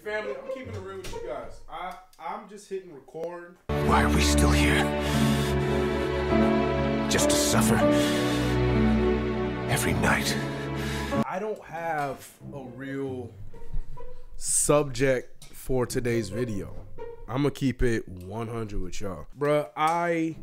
family, I'm keeping it real with you guys. I I'm just hitting record. Why are we still here? Just to suffer every night. I don't have a real subject for today's video. I'm gonna keep it 100 with y'all, bruh. I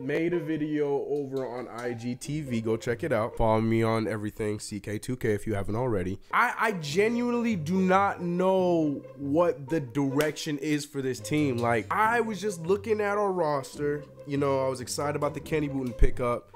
made a video over on IGTV. Go check it out. Follow me on everything CK2K if you haven't already. I, I genuinely do not know what the direction is for this team. Like, I was just looking at our roster. You know, I was excited about the Kenny Wooten pickup.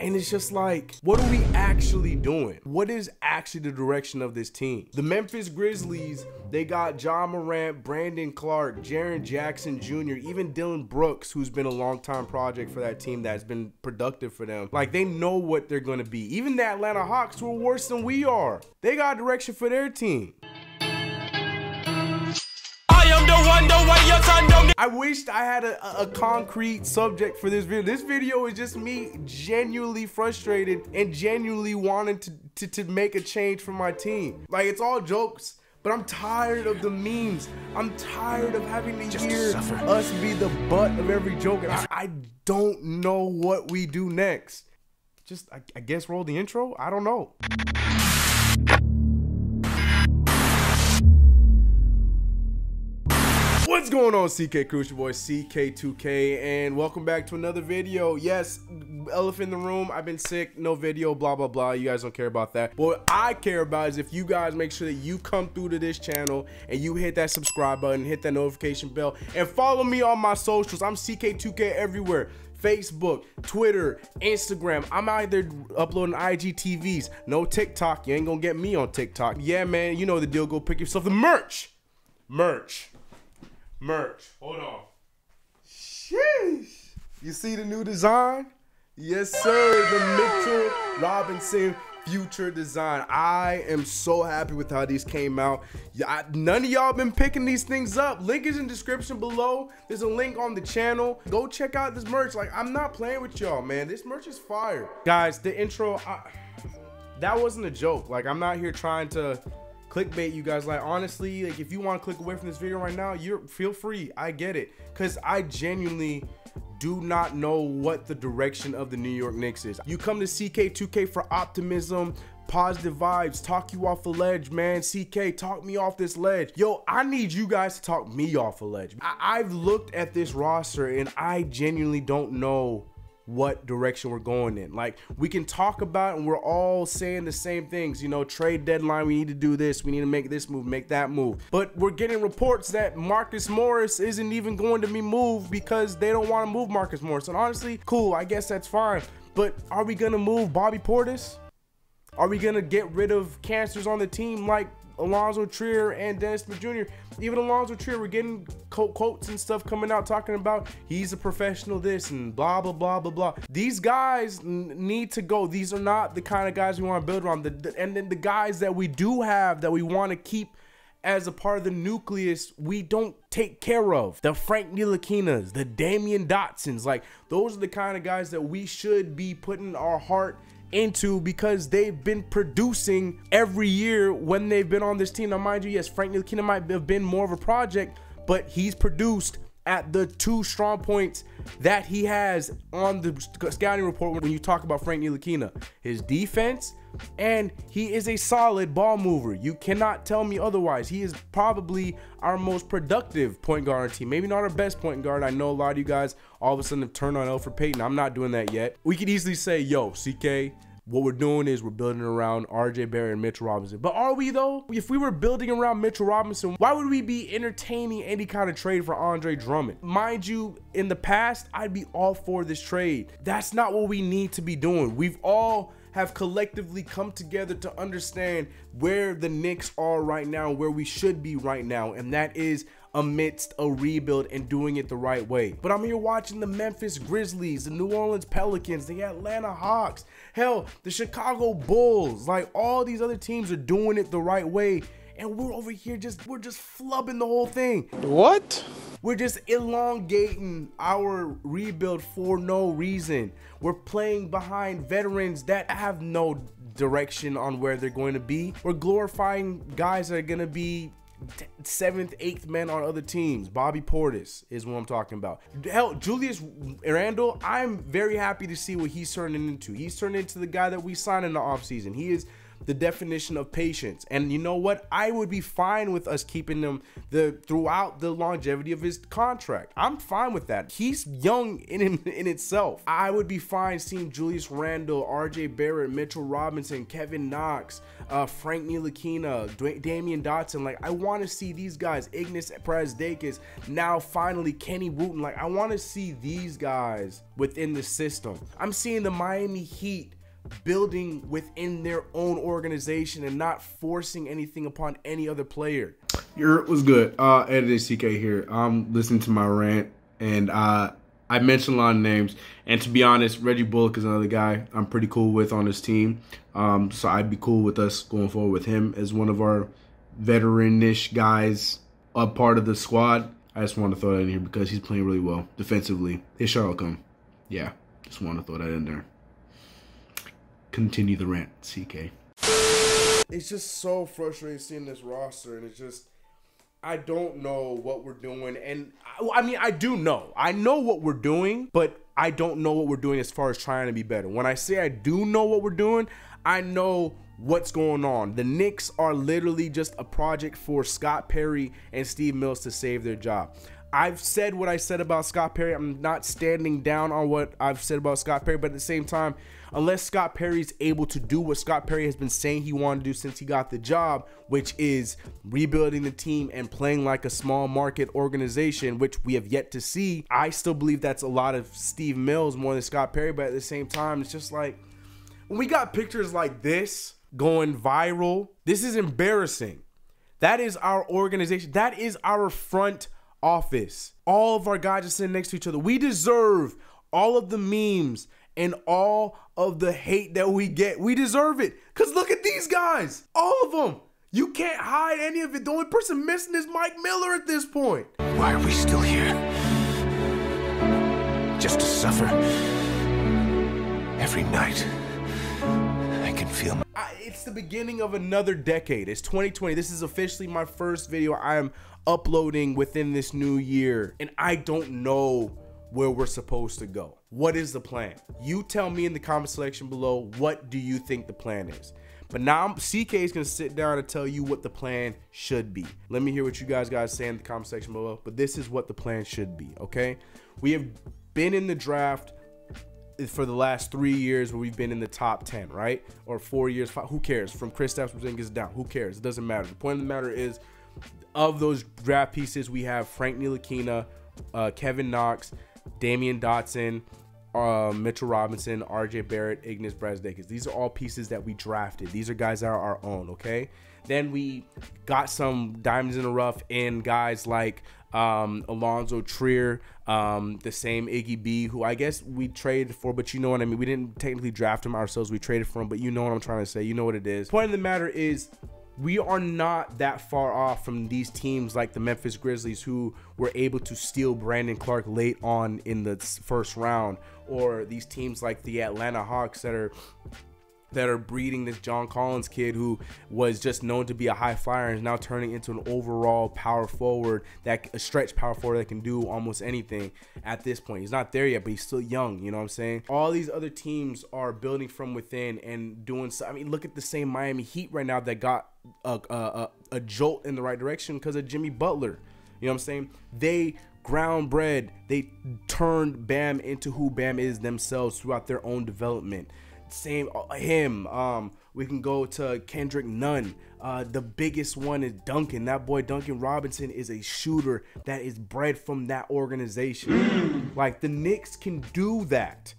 And it's just like, what are we actually doing? What is actually the direction of this team? The Memphis Grizzlies, they got Ja Morant, Brandon Clarke, Jaren Jackson Jr., even Dillon Brooks, who's been a long time project for that team that's been productive for them. Like, they know what they're going to be. Even the Atlanta Hawks, who are worse than we are, they got direction for their team. I wished I had a, a, concrete subject for this video. This video is just me genuinely frustrated and genuinely wanting to, to, to make a change for my team. Like, it's all jokes. But I'm tired of the memes. I'm tired of having to Just hear suffer. us be the butt of every joke. And I, I don't know what we do next. Just, I, I guess, roll the intro? I don't know. What's going on, CK Crucial Boy, CK2K, and welcome back to another video. Yes, elephant in the room, I've been sick, no video, blah, blah, blah. You guys don't care about that. But what I care about is if you guys make sure that you come through to this channel and you hit that subscribe button, hit that notification bell, and follow me on my socials. I'm CK2K everywhere. Facebook, Twitter, Instagram. I'm either uploading IGTVs. No TikTok. You ain't gonna get me on TikTok. Yeah, man, you know the deal. Go pick yourself the merch. Merch merch. Hold on. Sheesh. You see the new design? Yes, sir. The Mitchell Robinson future design. I am so happy with how these came out. Yeah, I- none of y'all been picking these things up. Link is in description below. There's a link on the channel. Go check out this merch. Like, I'm not playing with y'all, man. This merch is fire. Guys, the intro, I, that wasn't a joke. Like, I'm not here trying to clickbait you guys. Like honestly like if you want to click away from this video right now you're feel free. I get it. Because i genuinely do not know what the direction of the new york knicks is. You come to ck2k for optimism positive vibes talk you off a ledge man. Ck talk me off this ledge. Yo i need you guys to talk me off a ledge. I- i've looked at this roster and i genuinely don't know what direction we're going in. Like we can talk about and we're all saying the same things, you know, trade deadline, we need to do this, we need to make this move, make that move. But we're getting reports that Marcus Morris isn't even going to be moved because they don't want to move Marcus Morris. And honestly, cool, I guess that's fine. But are we going to move Bobby Portis? Are we going to get rid of cancers on the team like Alonzo Trier and Dennis Smith Jr. Even Alonzo Trier, we're getting quotes and stuff coming out talking about he's a professional this and blah, blah, blah, blah, blah. These guys need to go. These are not the kind of guys we want to build around. The, the, and then the guys that we do have that we want to keep as a part of the nucleus we don't take care of. The Frank Ntilikina's, the Damyean Dotsons, like those are the kind of guys that we should be putting our heart into because they've been producing every year when they've been on this team. Now, mind you, yes, Frank Ntilikina might have been more of a project, but he's produced at the two strong points that he has on the scouting report when you talk about Frank Ntilikina. His defense, and he is a solid ball mover. You cannot tell me otherwise. He is probably our most productive point guard on the team. Maybe not our best point guard. I know a lot of you guys all of a sudden have turned on Elfrid Payton. I'm not doing that yet. We could easily say, yo, CK, what we're doing is we're building around RJ Barrett and Mitchell Robinson. But are we though? If we were building around Mitchell Robinson, why would we be entertaining any kind of trade for Andre Drummond? Mind you, in the past, I'd be all for this trade. That's not what we need to be doing. We've all have collectively come together to understand where the Knicks are right now, where we should be right now, and that is amidst a rebuild and doing it the right way. But I'm here watching the Memphis Grizzlies, the New Orleans Pelicans, the Atlanta Hawks, hell, the Chicago Bulls, like all these other teams are doing it the right way. And we're over here just, we're just flubbing the whole thing. What? We're just elongating our rebuild for no reason. We're playing behind veterans that have no direction on where they're going to be. We're glorifying guys that are going to be seventh, eighth men on other teams. Bobby Portis is what I'm talking about. Hell, Julius Randle, I'm very happy to see what he's turning into. He's turned into the guy that we signed in the offseason. He is the definition of patience. And you know what? I would be fine with us keeping him the throughout the longevity of his contract. I'm fine with that. He's young in in itself. I would be fine seeing Julius Randle, RJ Barrett, Mitchell Robinson, Kevin Knox, uh, Frank Ntilikina, Damyean Dotson. Like I want to see these guys, Ignas Brazdeikis, now finally Kenny Wooten. Like I want to see these guys within the system. I'm seeing the Miami Heat building within their own organization and not forcing anything upon any other player. Your was good. Uh edited CK here. I'm listening to my rant and uh I mentioned a lot of names, and to be honest, Reggie Bullock is another guy I'm pretty cool with on this team. Um, so I'd be cool with us going forward with him as one of our veteranish guys, a part of the squad. I just want to throw that in here because he's playing really well defensively. His shot will come. Yeah, just want to throw that in there continue the rant, CK. It's just so frustrating seeing this roster, and it's just I don't know what we're doing, and I, I mean I do know, I know what we're doing, but I don't know what we're doing as far as trying to be better. When I say I do know what we're doing, I know what's going on. The Knicks are literally just a project for Scott Perry and Steve Mills to save their job. I've said what I said about Scott Perry. I'm not standing down on what I've said about Scott Perry, but at the same time, unless Scott Perry's able to do what Scott Perry has been saying he wanted to do since he got the job, which is rebuilding the team and playing like a small market organization, which we have yet to see, I still believe that's a lot of Steve Mills more than Scott Perry. But at the same time, it's just like when we got pictures like this going viral, this is embarrassing. That is our organization. That is our front office. All of our guys are sitting next to each other. We deserve all of the memes and all of the hate that we get. We deserve it. Because look at these guys. All of them. You can't hide any of it. The only person missing is Mike Miller at this point. Why are we still here? Just to suffer? Every night, I, it's the beginning of another decade. It's 2020. This is officially my first video I am uploading within this new year. And I don't know where we're supposed to go. What is the plan? You tell me in the comment section below, what do you think the plan is? But now CK is gonna sit down and tell you what the plan should be. Let me hear what you guys guys say in the comment section below. But this is what the plan should be, okay? We have been in the draft for the last three years where we've been in the top 10, right? Or four years, five, who cares? From Chris Kristaps Porzingis down, who cares? It doesn't matter. The point of the matter is, of those draft pieces, we have Frank Ntilikina, uh, Kevin Knox, Damyean Dotson, uh, Mitchell Robinson, RJ Barrett, Ignas Brazdeikis. These are all pieces that we drafted. These are guys that are our own, okay? Then we got some diamonds in the rough in guys like um, Alonzo Trier, um, the same Iggy B, who I guess we traded for, but you know what I mean. We didn't technically draft him ourselves. We traded for him, but you know what I'm trying to say. You know what it is. Point of the matter is we are not that far off from these teams like the Memphis Grizzlies who were able to steal Brandon Clarke late on in the first round or these teams like the Atlanta Hawks that are that are breeding this John Collins kid who was just known to be a high flyer and is now turning into an overall power forward that a stretch power forward that can do almost anything at this point. He's not there yet, but he's still young, you know what I'm saying? All these other teams are building from within and doing so I mean, look at the same Miami Heat right now that got a a, a, a jolt in the right direction because of Jimmy Butler. You know what I'm saying? They ground bread. They turned Bam into who Bam is themselves throughout their own development same uh, him. Um, we can go to Kendrick Nunn. Uh, the biggest one is Duncan. That boy Duncan Robinson is a shooter that is bred from that organization. like the Knicks can do that.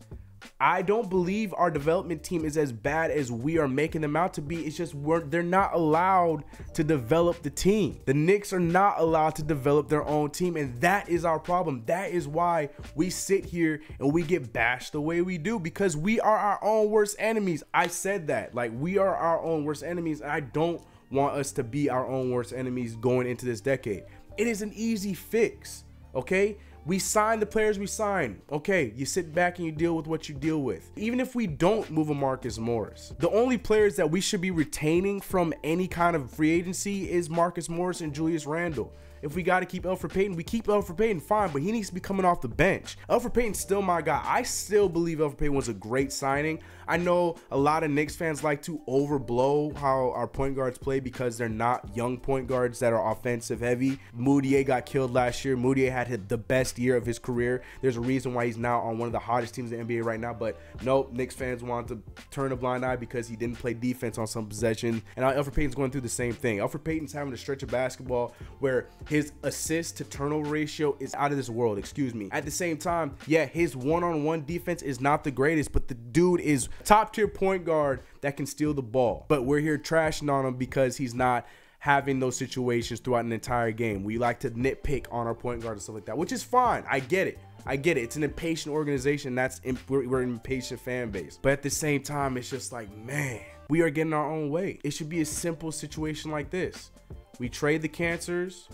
I don't believe our development team is as bad as we are making them out to be. It's just they're not allowed to develop the team. The Knicks are not allowed to develop their own team, and that is our problem. That is why we sit here and we get bashed the way we do because we are our own worst enemies. I said that. Like, we are our own worst enemies, and I don't want us to be our own worst enemies going into this decade. It is an easy fix, okay? We sign the players we sign. Okay, you sit back and you deal with what you deal with. Even if we don't move a Marcus Morris, the only players that we should be retaining from any kind of free agency is Marcus Morris and Julius Randle. If we got to keep Elfrid Payton, we keep Elfrid Payton, fine, but he needs to be coming off the bench. Elfrid Payton's still my guy. I still believe Elfrid Payton was a great signing. I know a lot of Knicks fans like to overblow how our point guards play because they're not young point guards that are offensive heavy. Mudiay got killed last year. Mudiay had the best year of his career. There's a reason why he's now on one of the hottest teams in the NBA right now. But nope, Knicks fans want to turn a blind eye because he didn't play defense on some possession. And Elfrid Payton's going through the same thing. Elfrid Payton's having a stretch of basketball where his assist to turnover ratio is out of this world. Excuse me. At the same time, yeah, his one-on-one defense is not the greatest, but the dude is top tier point guard that can steal the ball. But we're here trashing on him because he's not having those situations throughout an entire game. We like to nitpick on our point guard and stuff like that, which is fine. I get it. I get it. It's an impatient organization. That's we're, we're an impatient fan base. But at the same time, it's just like, man, we are getting our own way. It should be a simple situation like this. We trade the cancers.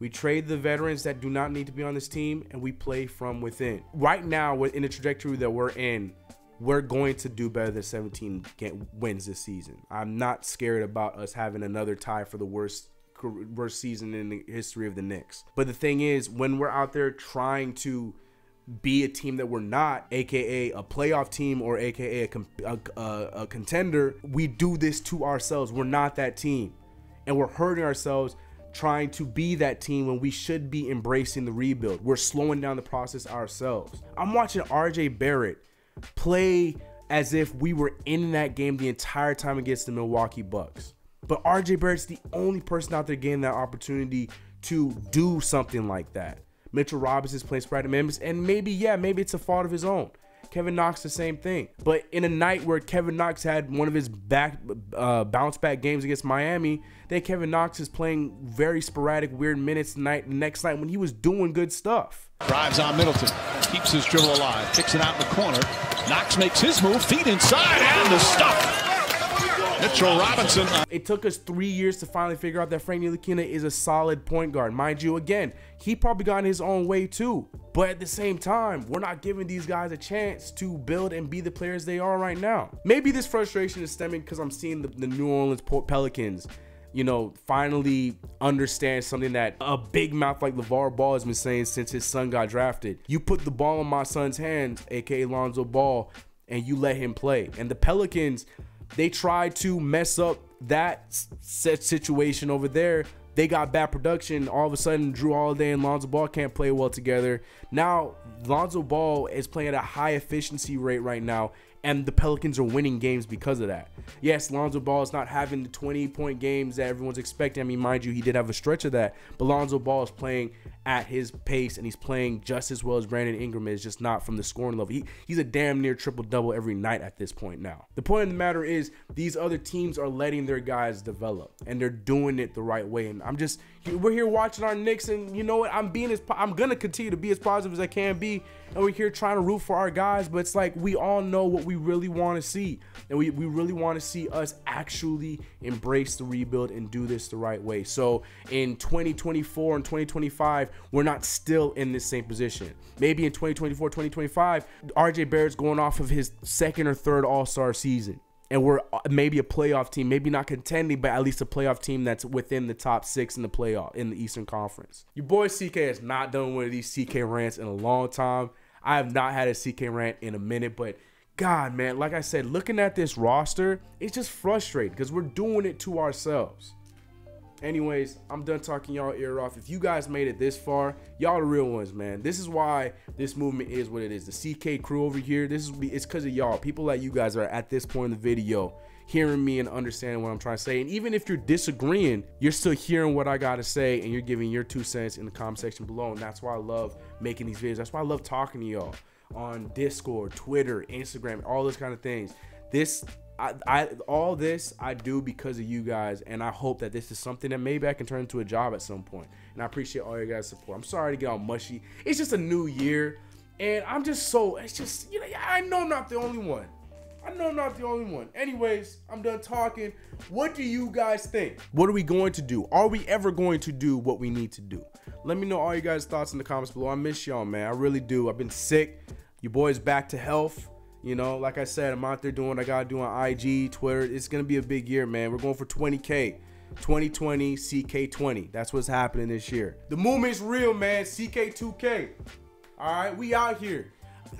We trade the veterans that do not need to be on this team and we play from within. Right now, in the trajectory that we're in, we're going to do better than 17 wins this season. I'm not scared about us having another tie for the worst worst season in the history of the Knicks. But the thing is, when we're out there trying to be a team that we're not, aka a playoff team or aka a, a, a contender, we do this to ourselves. We're not that team, and we're hurting ourselves trying to be that team when we should be embracing the rebuild. We're slowing down the process ourselves. I'm watching RJ Barrett play as if we were in that game the entire time against the Milwaukee Bucks. But RJ Barrett's the only person out there getting that opportunity to do something like that. Mitchell Robinson's playing sporadic minutes, and maybe, yeah, maybe it's a fault of his own. Kevin Knox the same thing. But in a night where Kevin Knox had one of his back uh, bounce back games against Miami, then Kevin Knox is playing very sporadic, weird minutes night next night when he was doing good stuff. Drives on Middleton, keeps his dribble alive, kicks it out in the corner. Knox makes his move, feet inside, and the stuff. Mitchell Robinson. It took us three years to finally figure out that Frank Ntilikina is a solid point guard. Mind you, again, he probably got in his own way too. But at the same time, we're not giving these guys a chance to build and be the players they are right now. Maybe this frustration is stemming because I'm seeing the, the New Orleans Port Pelicans you know, finally understand something that a big mouth like LeVar Ball has been saying since his son got drafted. You put the ball in my son's hands, aka Lonzo Ball, and you let him play. And the Pelicans, they tried to mess up that set situation over there. They got bad production. All of a sudden, Jrue Holiday and Lonzo Ball can't play well together. Now, Lonzo Ball is playing at a high efficiency rate right now, and the Pelicans are winning games because of that. Yes, Lonzo Ball is not having the 20 point games that everyone's expecting. I mean, mind you, he did have a stretch of that, but Lonzo Ball is playing at his pace and he's playing just as well as Brandon Ingram is, just not from the scoring level. He, he's a damn near triple double every night at this point now. The point of the matter is, these other teams are letting their guys develop and they're doing it the right way. And I'm just, we're here watching our Knicks, and you know what? I'm being as, I'm gonna continue to be as positive as I can be and we're here trying to root for our guys, but it's like we all know what we really want to see. And we, we really want to see us actually embrace the rebuild and do this the right way. So in 2024 and 2025, we're not still in this same position. Maybe in 2024, 2025, RJ Barrett's going off of his second or third All Star season and we're uh, maybe a playoff team, maybe not contending, but at least a playoff team that's within the top six in the playoff in the Eastern Conference. Your boy CK has not done one of these CK rants in a long time. I have not had a CK rant in a minute, but God, man, like I said, looking at this roster, it's just frustrating because we're doing it to ourselves. Anyways, I'm done talking y'all ear off. If you guys made it this far, y'all the real ones, man. This is why this movement is what it is. The CK crew over here, this is it's because of y'all. People like you guys are at this point in the video hearing me and understanding what I'm trying to say. And even if you're disagreeing, you're still hearing what I got to say and you're giving your two cents in the comment section below. And that's why I love making these videos. That's why I love talking to y'all on Discord, Twitter, Instagram, all those kind of things. This I, I all this I do because of you guys, and I hope that this is something that maybe I can turn into a job at some point. And I appreciate all your guys' support. I'm sorry to get all mushy. It's just a new year, and I'm just so it's just you know I know I'm not the only one. I know I'm not the only one. Anyways, I'm done talking. What do you guys think? What are we going to do? Are we ever going to do what we need to do? Let me know all you guys' thoughts in the comments below. I miss y'all, man. I really do. I've been sick. Your boy's back to health. You know, like I said, I'm out there doing what I gotta do on IG, Twitter. It's gonna be a big year, man. We're going for 20k. 2020 CK20. That's what's happening this year. The movement's real, man. CK2K. All right, we out here.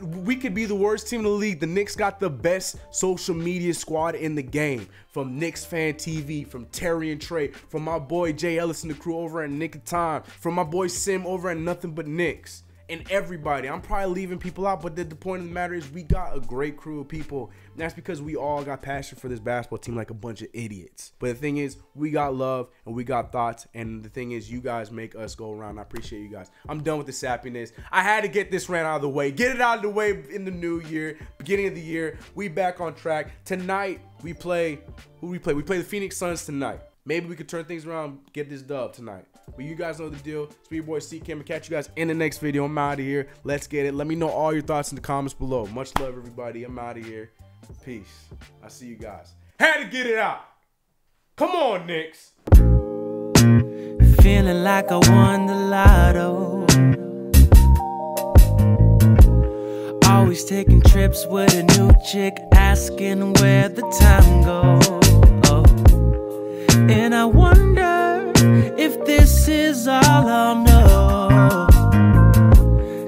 We could be the worst team in the league. The Knicks got the best social media squad in the game. From Knicks Fan TV, from Terry and Trey, from my boy Jay Ellis and the crew over at Nick of Time, from my boy Sim over at Nothing But Knicks and everybody. I'm probably leaving people out, but the, the, point of the matter is we got a great crew of people. And that's because we all got passion for this basketball team like a bunch of idiots. But the thing is, we got love and we got thoughts. And the thing is, you guys make us go around. I appreciate you guys. I'm done with the sappiness. I had to get this rant out of the way. Get it out of the way in the new year, beginning of the year. We back on track. Tonight, we play, who we play? We play the Phoenix Suns tonight. Maybe we could turn things around, get this dub tonight. But you guys know the deal. It's your boy C Cam. Catch you guys in the next video. I'm out of here. Let's get it. Let me know all your thoughts in the comments below. Much love, everybody. I'm out of here. Peace. I see you guys. Had to get it out. Come on, Knicks. Feeling like I won the lotto. Always taking trips with a new chick, asking where the time goes. And I wonder if this is all I'll know.